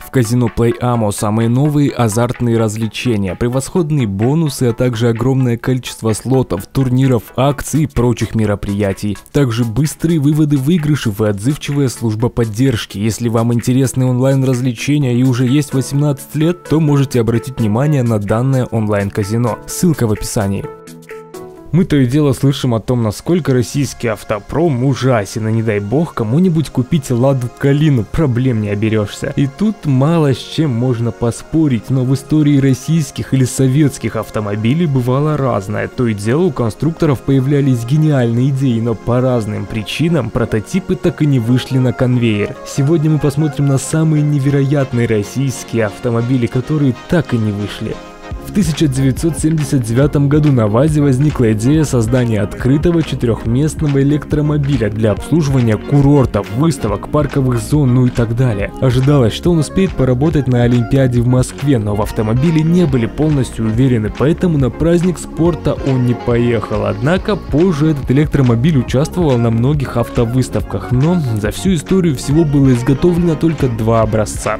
В казино Play Amo самые новые азартные развлечения, превосходные бонусы, а также огромное количество слотов, турниров, акций и прочих мероприятий. Также быстрые выводы выигрышев и отзывчивая служба поддержки. Если вам интересны онлайн-развлечения и уже есть 18 лет, то можете обратить внимание на данное онлайн-казино. Ссылка в описании. Мы то и дело слышим о том, насколько российский автопром ужасен, и не дай бог кому-нибудь купить Ладу Калину, проблем не оберешься. И тут мало с чем можно поспорить, но в истории российских или советских автомобилей бывало разное. То и дело у конструкторов появлялись гениальные идеи, но по разным причинам прототипы так и не вышли на конвейер. Сегодня мы посмотрим на самые невероятные российские автомобили, которые так и не вышли. В 1979 году на ВАЗе возникла идея создания открытого четырехместного электромобиля для обслуживания курортов, выставок, парковых зон, ну и так далее. Ожидалось, что он успеет поработать на Олимпиаде в Москве, но в автомобиле не были полностью уверены, поэтому на праздник спорта он не поехал. Однако позже этот электромобиль участвовал на многих автовыставках, но за всю историю всего было изготовлено только два образца.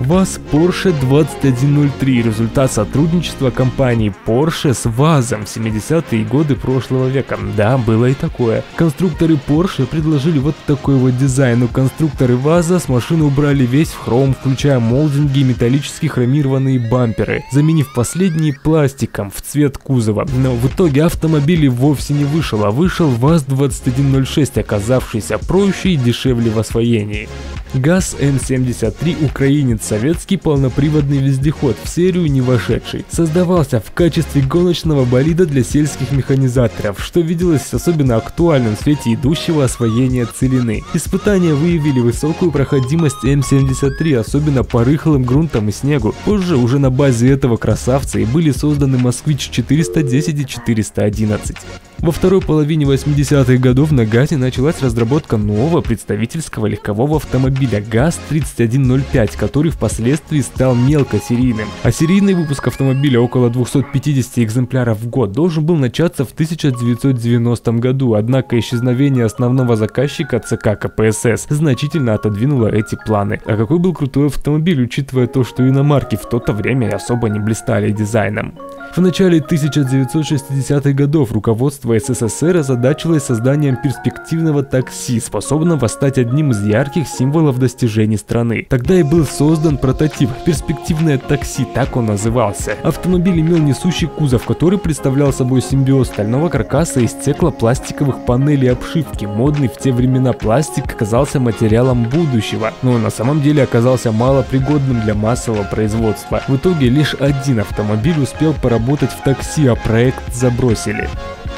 ВАЗ Porsche 2103 – результат сотрудничества компании Porsche с ВАЗом в 70-е годы прошлого века. Да, было и такое. Конструкторы Porsche предложили вот такой вот дизайн, у конструкторы ВАЗа с машины убрали весь хром, включая молдинги и металлические хромированные бамперы, заменив последние пластиком в цвет кузова. Но в итоге автомобиль вовсе не вышел, а вышел ВАЗ-2106, оказавшийся проще и дешевле в освоении. ГАЗ М73 украинец советский полноприводный вездеход, в серию не вошедший. Создавался в качестве гоночного болида для сельских механизаторов, что виделось особенно актуальным в свете идущего освоения целины. Испытания выявили высокую проходимость М73, особенно по рыхлым грунтам и снегу. Позже уже на базе этого красавца и были созданы Москвич 410 и 411. Во второй половине 80-х годов на ГАЗе началась разработка нового представительского легкового автомобиля ГАЗ-3105, который впоследствии стал мелкосерийным. А серийный выпуск автомобиля около 250 экземпляров в год должен был начаться в 1990 году, однако исчезновение основного заказчика ЦК КПСС значительно отодвинуло эти планы. А какой был крутой автомобиль, учитывая то, что иномарки в то-то время особо не блистали дизайном. В начале 1960-х годов руководство СССР озадачилось созданием перспективного такси, способного стать одним из ярких символов достижений страны. Тогда и был создан прототип «Перспективное такси», так он назывался. Автомобиль имел несущий кузов, который представлял собой симбиоз стального каркаса из стеклопластиковых панелей обшивки. Модный в те времена пластик оказался материалом будущего, но на самом деле оказался малопригодным для массового производства. В итоге лишь один автомобиль успел поработать в такси, а проект забросили.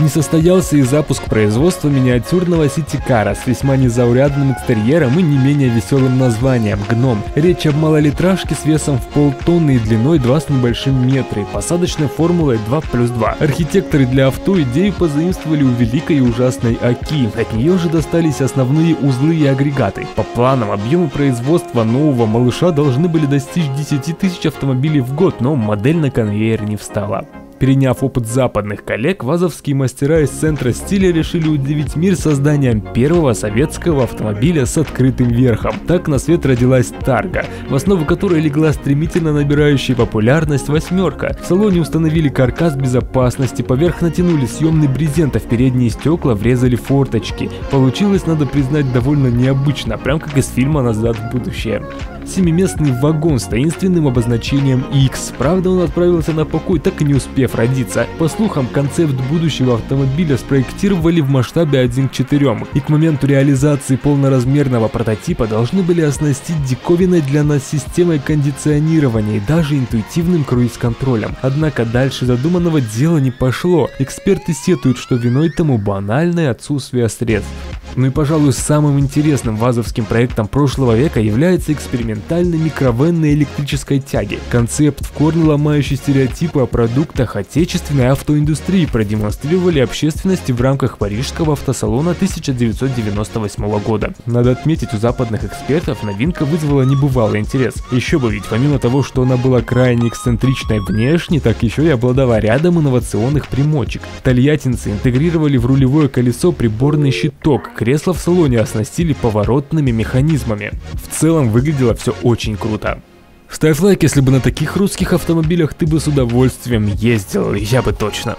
Не состоялся и запуск производства миниатюрного ситикара с весьма незаурядным экстерьером и не менее веселым названием «Гном». Речь об малолитражке с весом в полтонны и длиной 2 с небольшим метра и посадочной формулой 2 плюс 2. Архитекторы для авто идею позаимствовали у великой и ужасной АКИ. От нее же достались основные узлы и агрегаты. По планам объемы производства нового малыша должны были достичь 10 тысяч автомобилей в год, но модель на конвейер не встала. Переняв опыт западных коллег, вазовские мастера из центра стиля решили удивить мир созданием первого советского автомобиля с открытым верхом. Так на свет родилась Тарга, в основу которой легла стремительно набирающая популярность восьмерка. В салоне установили каркас безопасности, поверх натянули съемный брезент, а в передние стекла врезали форточки. Получилось, надо признать, довольно необычно, прям как из фильма «Назад в будущее». Семиместный вагон с таинственным обозначением X. Правда, он отправился на покой, так и не успев родиться. По слухам, концепт будущего автомобиля спроектировали в масштабе 1 к 4, и к моменту реализации полноразмерного прототипа должны были оснастить диковиной для нас системой кондиционирования и даже интуитивным круиз-контролем. Однако дальше задуманного дела не пошло. Эксперты сетуют, что виной тому банальное отсутствие средств. Ну и, пожалуй, самым интересным вазовским проектом прошлого века является экспериментальный микровен на электрической тяге. Концепт, в корне ломающий стереотипы о продуктах отечественной автоиндустрии, продемонстрировали общественности в рамках Парижского автосалона 1998 года. Надо отметить, у западных экспертов новинка вызвала небывалый интерес. Еще бы ведь, помимо того, что она была крайне эксцентричной внешне, так еще и обладала рядом инновационных примочек. Тольяттинцы интегрировали в рулевое колесо приборный щиток, Кресла в салоне оснастили поворотными механизмами. В целом выглядело все очень круто. Ставь лайк, если бы на таких русских автомобилях ты бы с удовольствием ездил, я бы точно.